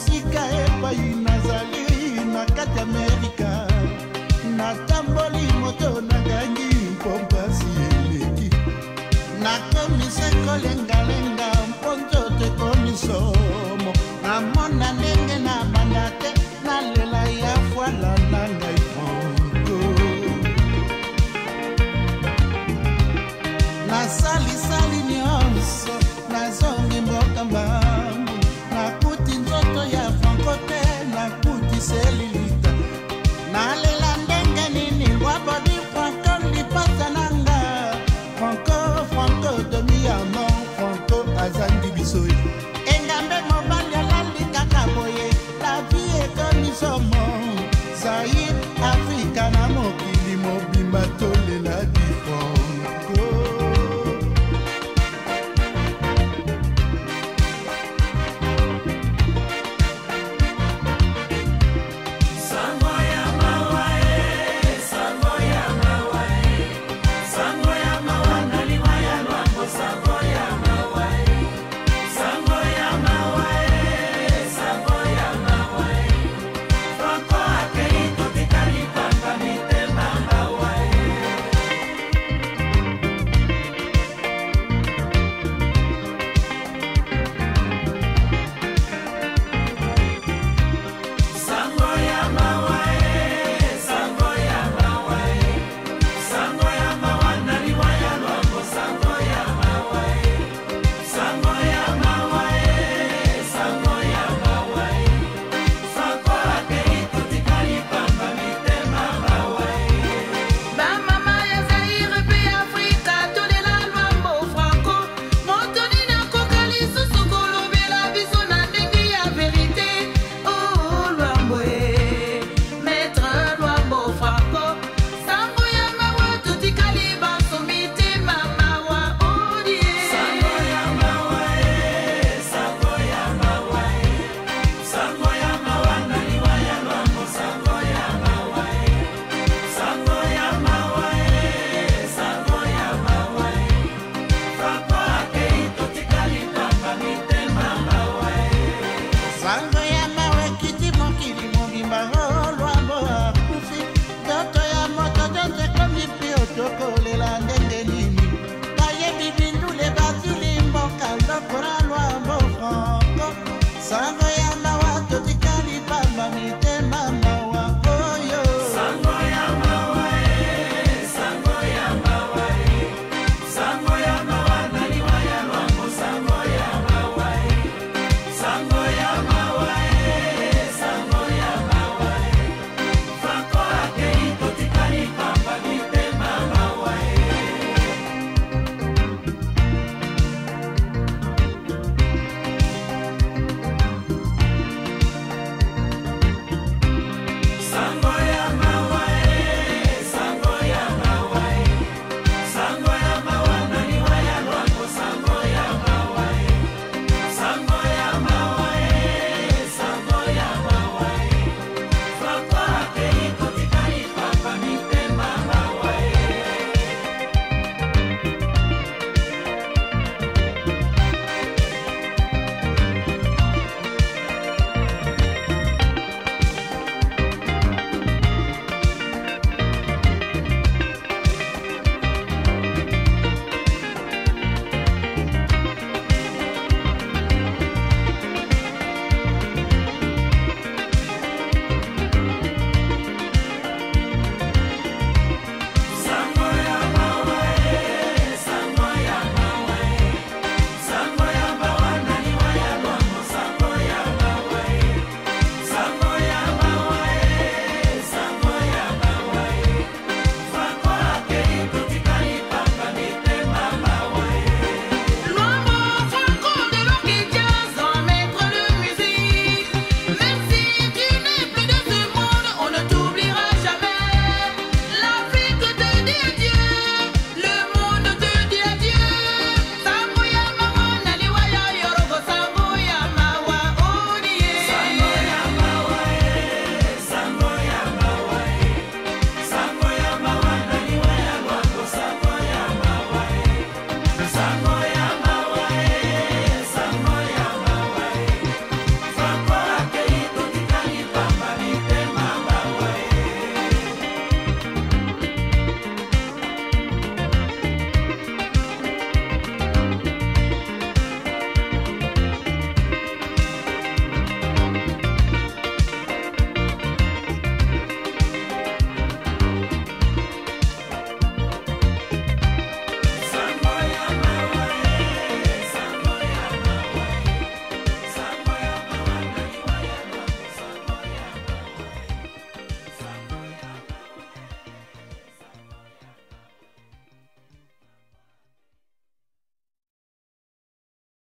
esika epai nazali na kati amerika natamboli moto nangangi mpo mpasi eleki nakomisa kolengalenga mpo nzoto ekomisomo namona ndenge na banda te nalela ya fwala na ngai pongo nasalisali biso engambe mobali alali kaka boye lavi ekomi somo zair afrika na mokili mobimba tolela bi